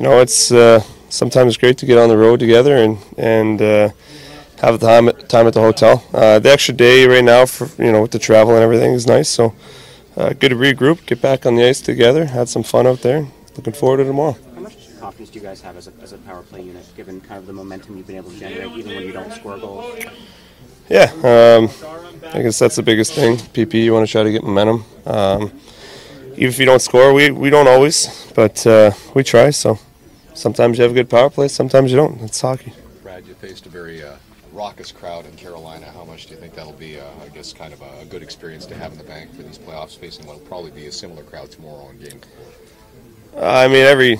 you know, it's uh, sometimes great to get on the road together and and uh, have the time time at the hotel. Uh, the extra day right now for you know with the travel and everything is nice. So uh, good to regroup, get back on the ice together, had some fun out there. Looking forward to tomorrow. How much confidence do you guys have as a, as a power play unit, given kind of the momentum you've been able to generate, even when you don't score goals? Yeah, um, I guess that's the biggest thing. PP, you want to try to get momentum. Um, even if you don't score, we, we don't always, but uh, we try. So sometimes you have a good power play, sometimes you don't. It's hockey. Brad, you faced a very uh, raucous crowd in Carolina. How much do you think that'll be, uh, I guess, kind of a, good experience to have in the bank for these playoffs, facing what will probably be a similar crowd tomorrow in game four? I mean, every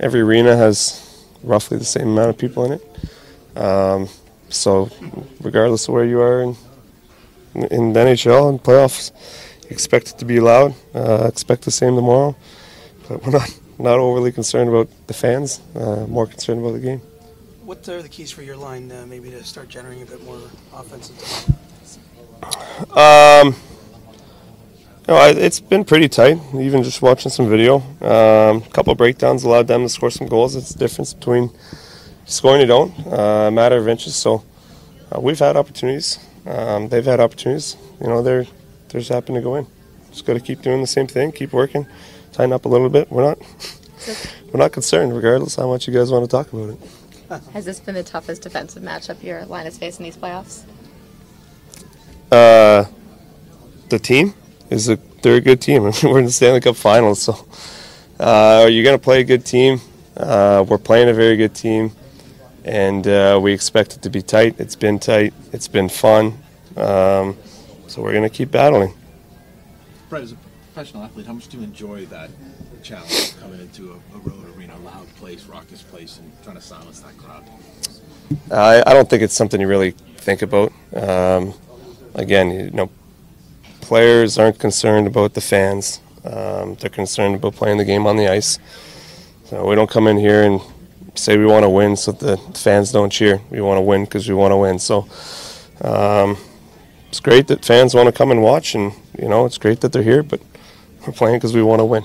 every arena has roughly the same amount of people in it. Um, so, regardless of where you are in, in the NHL and playoffs, expect it to be loud. Uh, expect the same tomorrow. But we're not not overly concerned about the fans. Uh, more concerned about the game. What are the keys for your line, uh, maybe to start generating a bit more offensive? Um, no, I, it's been pretty tight. Even just watching some video, a um, couple breakdowns allowed them to score some goals. It's the difference between scoring and don't, uh, a matter of inches. So uh, we've had opportunities. Um, they've had opportunities. You know, they're they're just happen to go in. Just got to keep doing the same thing, keep working, tighten up a little bit. We're not we're not concerned, regardless how much you guys want to talk about it. Has this been the toughest defensive matchup your line has faced in these playoffs? Uh, the team is a they're a good team. we're in the Stanley Cup Finals, so uh, you're going to play a good team. Uh, we're playing a very good team, and uh, we expect it to be tight. It's been tight. It's been fun. Um, so we're going to keep battling. Brett, as a professional athlete, how much do you enjoy that challenge coming into a, a road arena, a loud place, raucous place, and trying to silence that crowd? I, I don't think it's something you really think about. Um, again, you know, players aren't concerned about the fans. Um, they're concerned about playing the game on the ice. So we don't come in here and say we want to win so the fans don't cheer. We want to win because we want to win. So um, it's great that fans want to come and watch, and you know it's great that they're here. But we're playing because we want to win.